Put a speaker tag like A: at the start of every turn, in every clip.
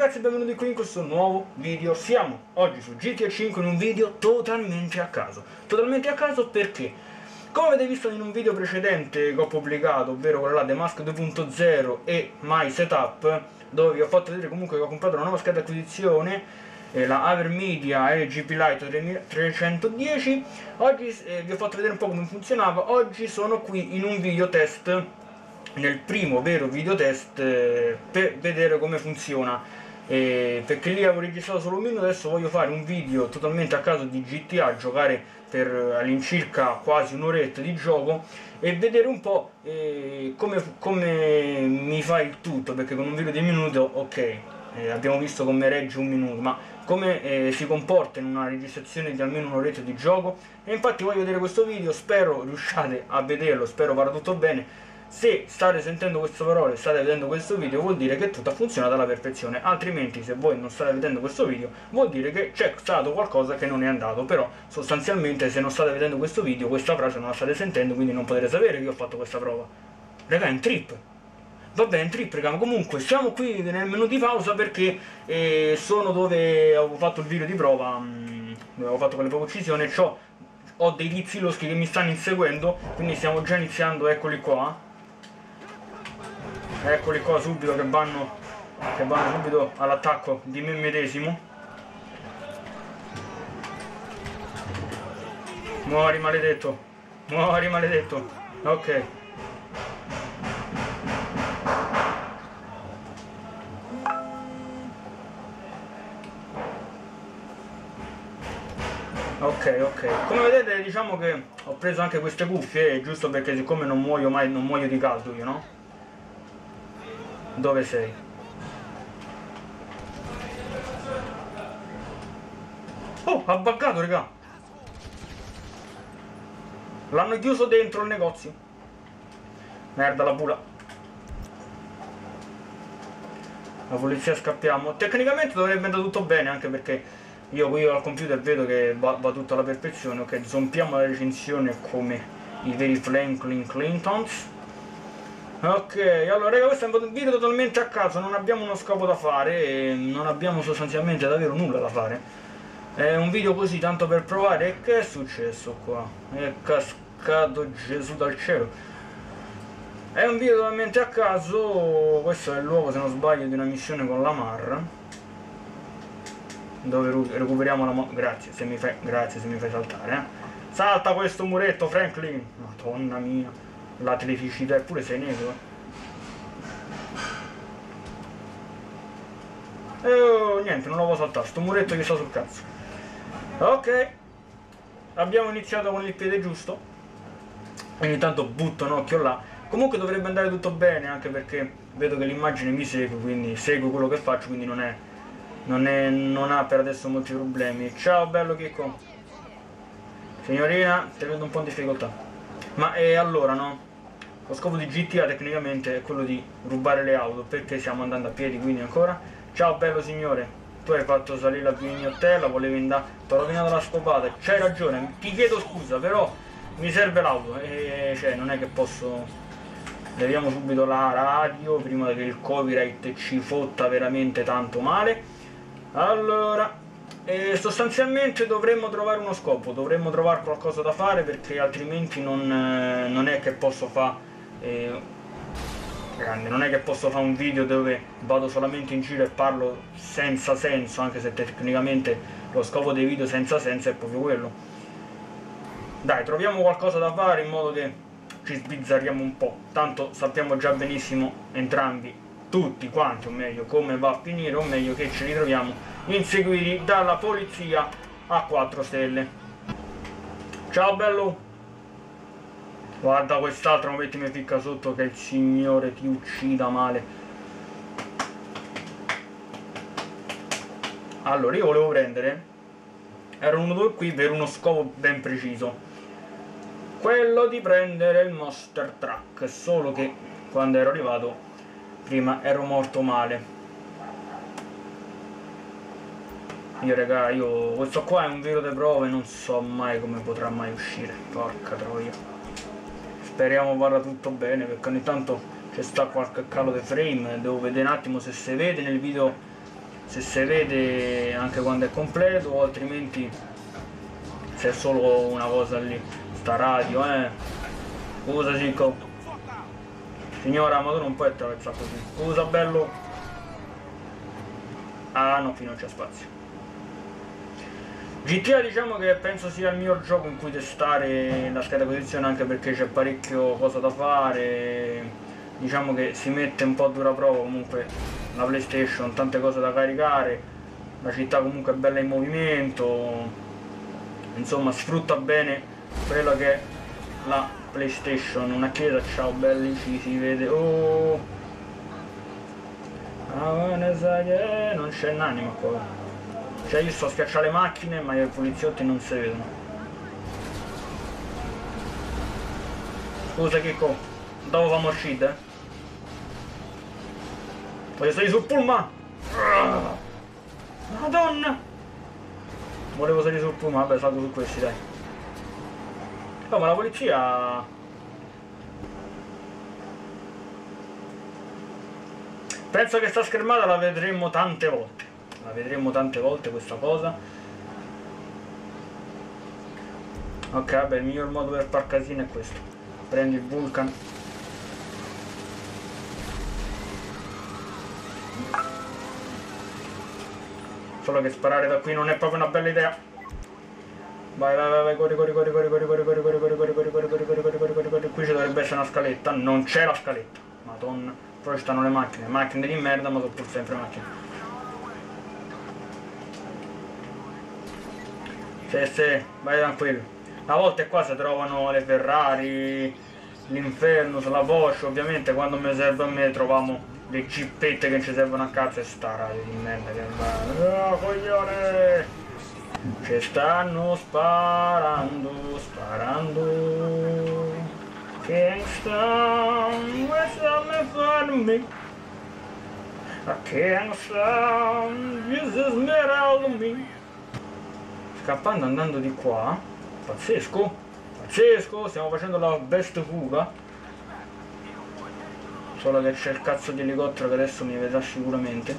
A: ragazzi e benvenuti qui in questo nuovo video. Siamo oggi su GTA 5 in un video totalmente a caso. Totalmente a caso perché? Come avete visto in un video precedente che ho pubblicato Ovvero quello là The Mask 2.0 e My Setup Dove vi ho fatto vedere comunque che ho comprato una nuova scheda acquisizione eh, la Avermedia LGP Lite 310 Oggi eh, vi ho fatto vedere un po' come funzionava. Oggi sono qui in un video test nel primo vero video test eh, per vedere come funziona eh, perché lì avevo registrato solo un minuto adesso voglio fare un video totalmente a caso di GTA giocare per all'incirca quasi un'oretta di gioco e vedere un po' eh, come, come, mi fa il tutto perché con un video di minuto ok eh, abbiamo visto come regge un minuto ma come eh, si comporta in una registrazione di almeno un'oretta di gioco? E infatti voglio vedere questo video spero riusciate a vederlo spero vada tutto bene se state sentendo queste parole, state vedendo questo video, vuol dire che tutto ha funzionato alla perfezione, altrimenti se voi non state vedendo questo video, vuol dire che c'è stato qualcosa che non è andato, però sostanzialmente se non state vedendo questo video, questa frase non la state sentendo, quindi non potete sapere che io ho fatto questa prova. Raga, è un trip. È un trip, raga, ma comunque siamo qui nel menu di pausa perché eh, sono dove avevo fatto il video di prova, mh, mm, dove avevo fatto quelle prove uccisione, ho, ho dei tizi loschi che mi stanno inseguendo, quindi stiamo già iniziando, eccoli qua eccoli qua subito che vanno che vanno subito all'attacco di me medesimo muori maledetto muori maledetto ok Ok, ok. Come vedete diciamo che ho preso anche queste cuffie, giusto perché siccome non muoio mai, non muoio di caldo io, no? Dove sei? Oh, ha buggato, raga! L'hanno chiuso dentro il negozio. Merda, la pula. La polizia scappiamo. Tecnicamente dovrebbe andare tutto bene, anche perché io qui al computer vedo che va, va tutto alla perfezione. Ok, zompiamo la recensione come i veri Franklin Clintons. Ok, allora raga questo è un video totalmente a caso, non abbiamo uno scopo da fare non abbiamo sostanzialmente davvero nulla da fare. È un video così tanto per provare e che è successo qua? È cascato Gesù dal cielo. È un video totalmente a caso, questo è il luogo se non sbaglio di una missione con la Mar dove recuperiamo la mo grazie se mi fai grazie se mi fai saltare eh. salta questo muretto Franklin madonna mia la teleficità eppure sei negro e oh, niente non lo può saltare. Sto muretto che sta sul cazzo. Ok. Abbiamo iniziato con il piede giusto. Ogni tanto butto un occhio là. Comunque dovrebbe andare tutto bene anche perché vedo che l'immagine mi segue quindi seguo quello che faccio quindi non è non, è, non ha per adesso molti problemi. Ciao bello Chicco. Signorina ti vedo un po' in difficoltà. Ma e allora no lo scopo di GTA tecnicamente è quello di rubare le auto perché stiamo andando a piedi quindi ancora. Ciao bello signore. Tu hai fatto salire la pignottella volevi andare ti ho rovinato la scopata. C'hai ragione ti chiedo scusa però mi serve l'auto. E cioè non è che posso. Leviamo subito la radio prima che il copyright ci fotta veramente tanto male. Allora e sostanzialmente dovremmo trovare uno scopo dovremmo trovare qualcosa da fare perché altrimenti non, eh, non è che posso fare eh, grande, non è che posso fare un video dove vado solamente in giro e parlo senza senso, anche se tecnicamente lo scopo dei video senza senso è proprio quello. Dai, troviamo qualcosa da fare in modo che ci sbizzarriamo un po', tanto sappiamo già benissimo entrambi, tutti quanti o meglio, come va a finire o meglio che ci ritroviamo inseguiti dalla polizia a 4 stelle. Ciao bello! Guarda quest'altro, non mettimi ficca sotto che il Signore ti uccida male. Allora, io volevo prendere... Era uno due qui per uno scopo ben preciso. Quello di prendere il Monster Truck. Solo che quando ero arrivato prima ero morto male. Io raga, io... Questo qua è un vero de prove, non so mai come potrà mai uscire. Porca troia speriamo vada tutto bene perché ogni tanto c'è sta qualche calo di frame devo vedere un attimo se si vede nel video se si vede anche quando è completo o altrimenti se è solo una cosa lì sta radio eh. Scusa Cico signora ma tu non puoi attraversare così. Scusa bello. Ah no qui non c'è spazio GTA diciamo che penso sia il miglior gioco in cui testare la scheda posizione anche perché c'è parecchio cosa da fare. Diciamo che si mette un po' a dura prova comunque la playstation tante cose da caricare la città comunque è bella in movimento insomma sfrutta bene quella che è la playstation. Una chiesa ciao belli ci si vede. Oh. Ah, non c'è un'anima qua cioè io sto a schiacciare le macchine ma i poliziotti non si vedono. Scusa Chicco, dove famo uscire? Voglio salire sul pullman! Madonna! Volevo salire sul pullman, vabbè salgo su questi dai. Oh ma la polizia... Penso che sta schermata la vedremo tante volte la vedremo tante volte questa cosa ok vabbè il miglior modo per far casino è questo prendi il vulcan solo che sparare da qui non è proprio una bella idea vai vai vai corri corri corri corri corri corri corri corri corri corri corri corri corri corri corri corri corri qui ci dovrebbe essere una scaletta non c'è la scaletta madonna poi ci stanno le macchine macchine di merda ma sono pur sempre macchine Sì, sì, vai tranquillo. Una volta qua si trovano le Ferrari, l'inferno, la Porsche, ovviamente quando mi serve a me troviamo le cippette che ci servono a cazzo e sta radio di merda che va. Oh, coglione! Ci stanno sparando, sparando. Kingston, questa me farmi. A Kingston, this is me scappando andando di qua. Pazzesco pazzesco stiamo facendo la best fuga solo che c'è il cazzo di elicottero che adesso mi vedrà sicuramente.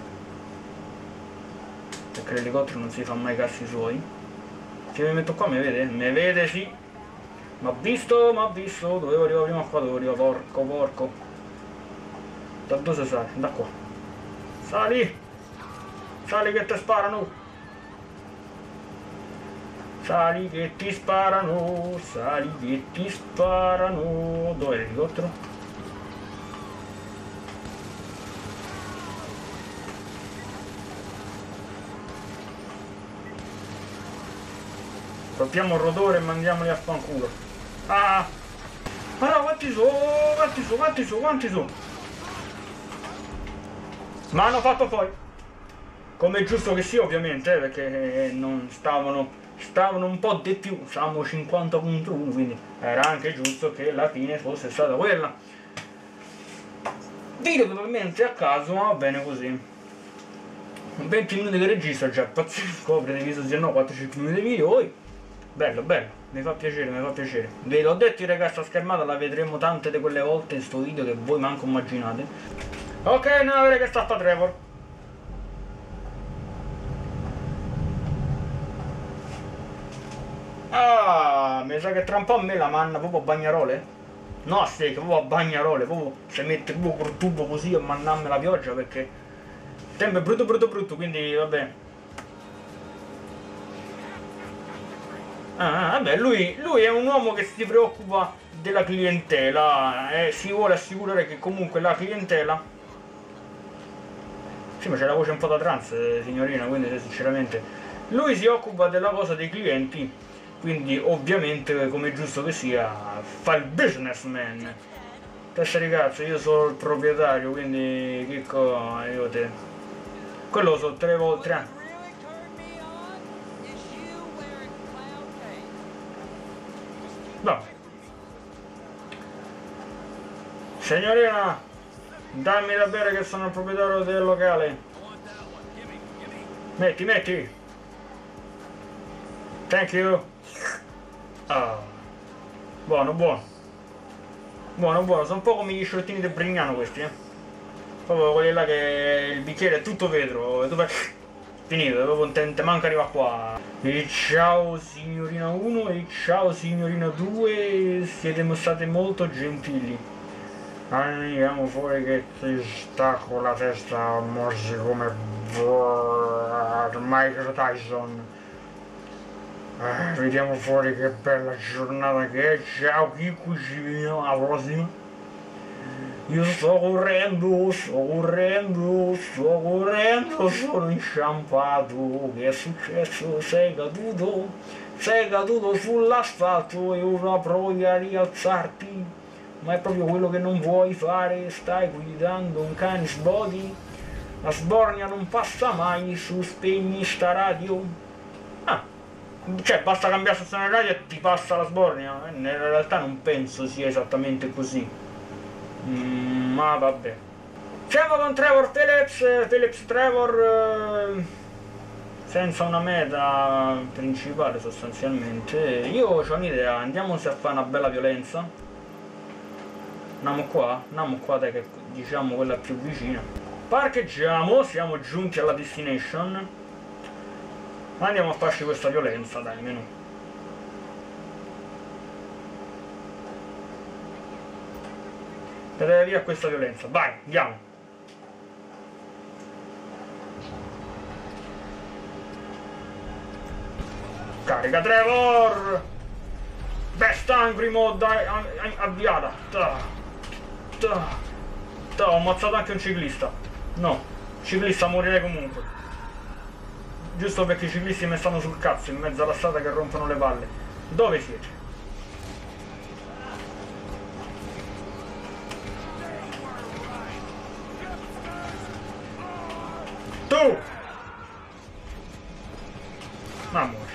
A: Perché l'elicottero non si fa mai cazzi suoi. Se mi metto qua mi vede? mi vede sì. Ma visto ma visto. Dovevo arrivare prima qua? Dovevo arrivare porco porco. Da dove si sale? da qua. Sali. Sali che ti sparano Sali che ti sparano, sali che ti sparano. Dov'è l'elicottero? Troppiamo il rotore e mandiamoli a fanculo. Ah! Ma no, quanti sono? Quanti sono? Quanti sono? Quanti sono? Ma hanno fatto poi. Come è giusto che sia ovviamente, eh, perché non stavano stavano un po' di più, stavamo 50 contro 1, quindi era anche giusto che la fine fosse stata quella. Video totalmente a caso, ma va bene così. 20 minuti di registro già pazzesco, avrete visto se no 4-5 minuti di video, poi bello, bello, mi fa piacere, mi fa piacere. Ve l'ho detto ragazzi, a schermata la vedremo tante di quelle volte in sto video che voi manco immaginate. Ok, andiamo a vedere che sta fa Trevor. Ah, mi sa che tra un po' a me la manna proprio a bagnarole. No, a steak, proprio a bagnarole, proprio se mette proprio col tubo così a mannarmi la pioggia perché il tempo è brutto brutto brutto, quindi vabbè. Ah, vabbè, lui, lui è un uomo che si preoccupa della clientela e eh, si vuole assicurare che comunque la clientela sì ma c'è la voce un po' da trans signorina quindi sinceramente lui si occupa della cosa dei clienti quindi ovviamente come è giusto che sia fa il businessman. Testa di cazzo io sono il proprietario quindi che io te. Quello sono tre volte tre anni no signorina dammi da bere che sono il proprietario del locale. Metti metti. Thank you Ah, buono, buono. Buono, buono, sono un po' come gli sciottini del Brignano questi, eh. Proprio quelli là che il bicchiere è tutto vetro, e tu fai... Finito, dopo un te manca arriva qua. E ciao signorina 1 e ciao signorina 2, siete state molto gentili. Andiamo fuori che ti sta con la testa morsi come Mike Tyson. Eh, vediamo fuori che bella giornata che è. Ciao Kiko, ci vediamo alla prossima. Io sto correndo, sto correndo, sto correndo, sono inciampato. Che è successo? Sei caduto, sei caduto sull'asfalto e ora provi a rialzarti. Ma è proprio quello che non vuoi fare, stai guidando un cane sbodi. La sbornia non passa mai su spegni sta radio. Ah, cioè basta cambiare stazione radio e ti passa la sbornia? In realtà non penso sia esattamente così. Mm, ma vabbè. Siamo con Trevor Phillips, Phillips Trevor eh, senza una meta principale sostanzialmente. Io ho un'idea, andiamo a fare una bella violenza. Andiamo qua, andiamo qua dai che diciamo quella più vicina. Parcheggiamo, siamo giunti alla destination. Andiamo a farci questa violenza, dai, meno. Tirare via questa violenza. Vai, andiamo. Carica Trevor! Best Angry Mode avviata. Ta. Ta. Ta. Ho ammazzato anche un ciclista. No, ciclista morirei comunque. Giusto perché i ciclisti mi stanno sul cazzo in mezzo alla strada che rompono le palle. Dove siete? Tu! Ma muori.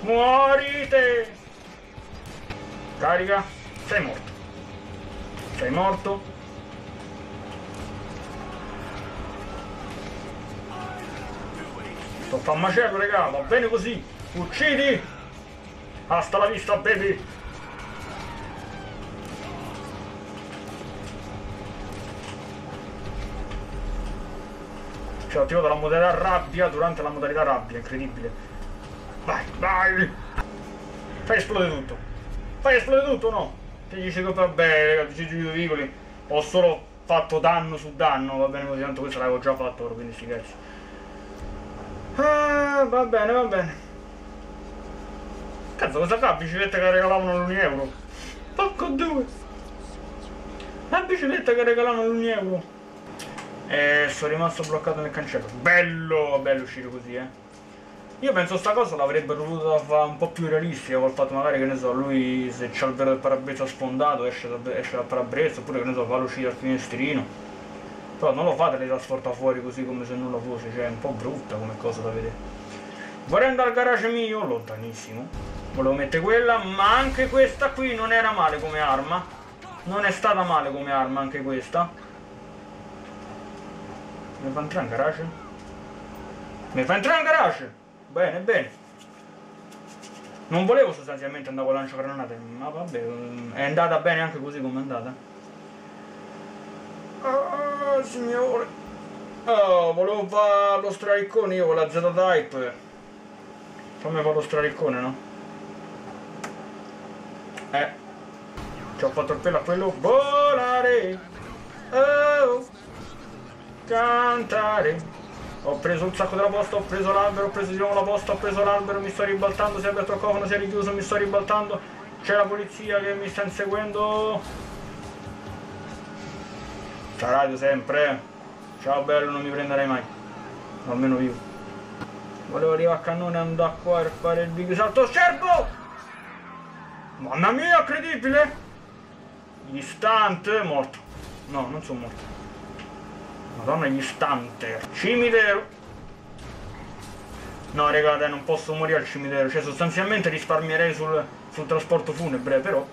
A: Muorite! Carica. Sei morto. Sei morto. Sto fa macello, regà, va bene così. Uccidi! Hasta la vista, baby! Cioè ho attivato la modalità rabbia durante la modalità rabbia, incredibile. Vai, vai! Fai esplodere tutto. Fai esplodere tutto no? Ti dice che vabbè, dici giù i vicoli. Ho solo fatto danno su danno, va bene così, tanto questo l'avevo già fatto, quindi sti cazzi. Va bene, va bene. Cazzo, cosa fa? Bicicletta che regalavano l'1 euro? Porco due! La bicicletta che regalavano l'1 euro! E sono rimasto bloccato nel cancello. Bello, bello uscire così, eh. Io penso sta cosa l'avrebbero dovuta fare un po' più realistica, col fatto magari che ne so, lui se c'ha il velo del parabrezza sfondato esce, esce dal parabrezza, oppure che ne so, fa l'uscita al finestrino. Però non lo fate le trasporta fuori così come se nulla fosse, cioè è un po' brutta come cosa da vedere. Vorrei andare al garage mio, lontanissimo. Volevo mettere quella, ma anche questa qui non era male come arma. Non è stata male come arma anche questa. Mi fa entrare in garage? Mi fa entrare in garage! Bene, bene. Non volevo sostanzialmente andare con lanciagranate, ma vabbè, è andata bene anche così come è andata. Oh, signore. Oh, volevo fare lo straricone io con la Z-Type. Fammi fare lo straricone, no? Eh. Ci ho fatto il pelo a quello. Volare! Oh! cantare. Ho preso un sacco della posta, ho preso l'albero, ho preso di nuovo la posta, ho preso l'albero, mi sto ribaltando, si è aperto il cofano, si è richiuso, mi sto ribaltando. C'è la polizia che mi sta inseguendo. Ciao radio sempre. Ciao bello, non mi prenderai mai. Almeno vivo. Volevo arrivare a cannone e andare qua per fare il big salto scerbo! Mamma mia, incredibile! Istante, morto. No, non sono morto. Madonna gli stunter. Cimitero. No, raga, dai, non posso morire al cimitero. Cioè, sostanzialmente risparmierei sul, sul trasporto funebre, però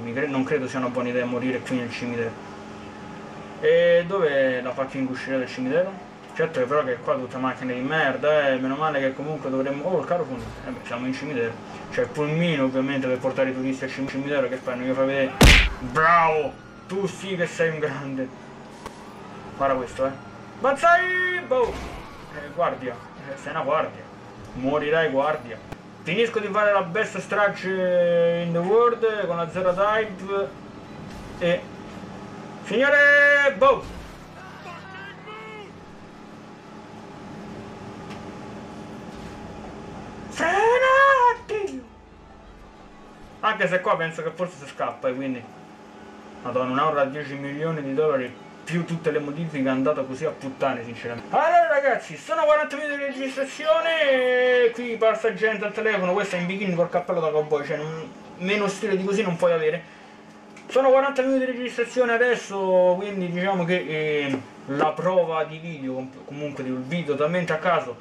A: non, cre non, credo sia una buona idea morire qui nel cimitero. E dove la fucking uscire del cimitero? Certo che però che qua tutta macchina di merda, eh, meno male che comunque dovremmo... Oh, il carro fungo, eh siamo in cimitero. C'è il pulmino ovviamente per portare i turisti al cimitero che fanno io fa vedere... Bravo! Tu sì che sei un grande. Guarda questo, eh. Banzai! Boh! Eh, guardia, eh, sei una guardia. Morirai guardia. Finisco di fare la best strage in the world con la zero dive e... Signore! Boh! Anche se qua penso che forse si scappa e quindi... Madonna, un euro a 10 milioni di dollari più tutte le modifiche è andato così a puttane sinceramente. Allora ragazzi, sono 40 minuti di registrazione, qui passa gente al telefono, questa è in bikini col cappello da cowboy, cioè non, meno stile di così non puoi avere. Sono 40 minuti di registrazione adesso, quindi diciamo che eh, la prova di video, comunque di un video talmente a caso,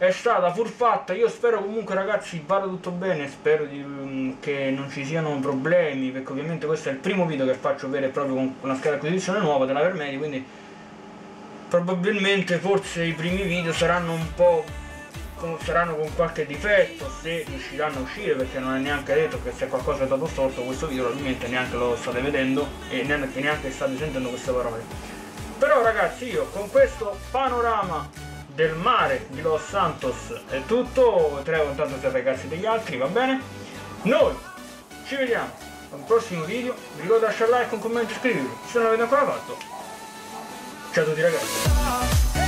A: è stata furfatta io spero comunque ragazzi vada tutto bene. Spero di, um, che non ci siano problemi perché ovviamente questo è il primo video che faccio vero e proprio con una scheda acquisizione nuova della Vermedi quindi probabilmente forse i primi video saranno un po' saranno con qualche difetto se riusciranno a uscire perché non è neanche detto che se qualcosa è stato storto questo video probabilmente neanche lo state vedendo e neanche, neanche state sentendo queste parole. Però ragazzi io con questo panorama del mare di Los Santos è tutto, Trevo intanto si ragazzi degli altri, va bene? Noi ci vediamo al prossimo video, vi ricordo lasciare like, un commento e iscrivervi se non l'avete ancora fatto. Ciao a tutti ragazzi!